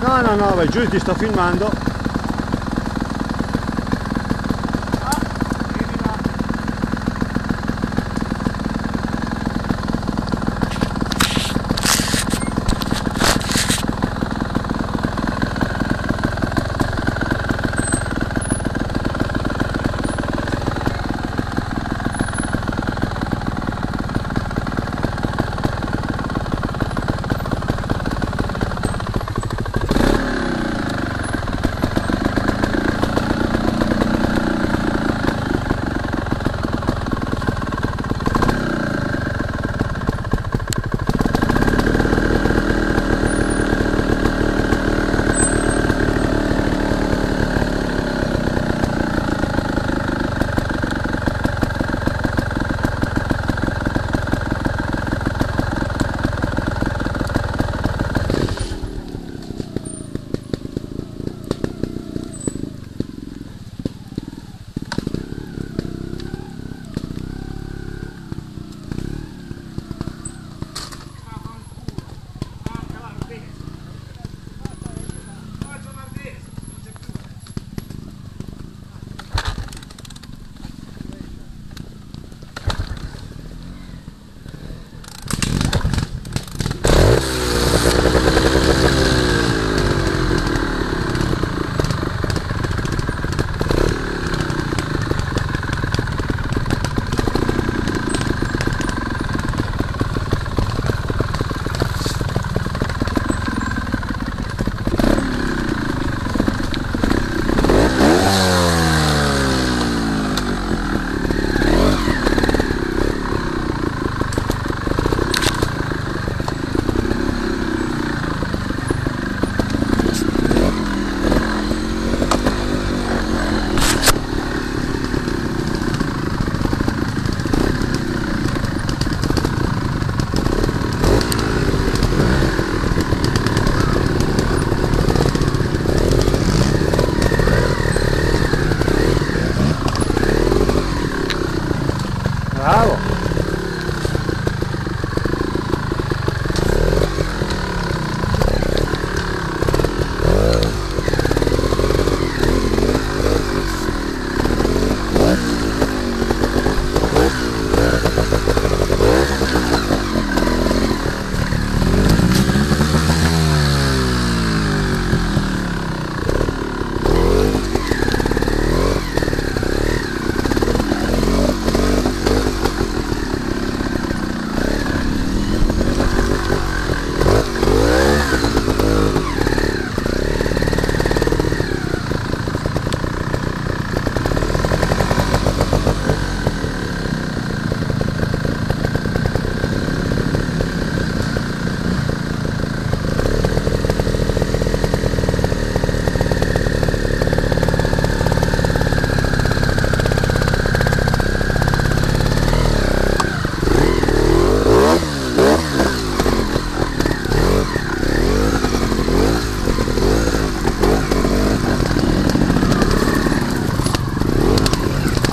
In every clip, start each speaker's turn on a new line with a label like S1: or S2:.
S1: no no no vai giù ti sto filmando.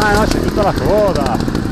S1: a nossa a toda.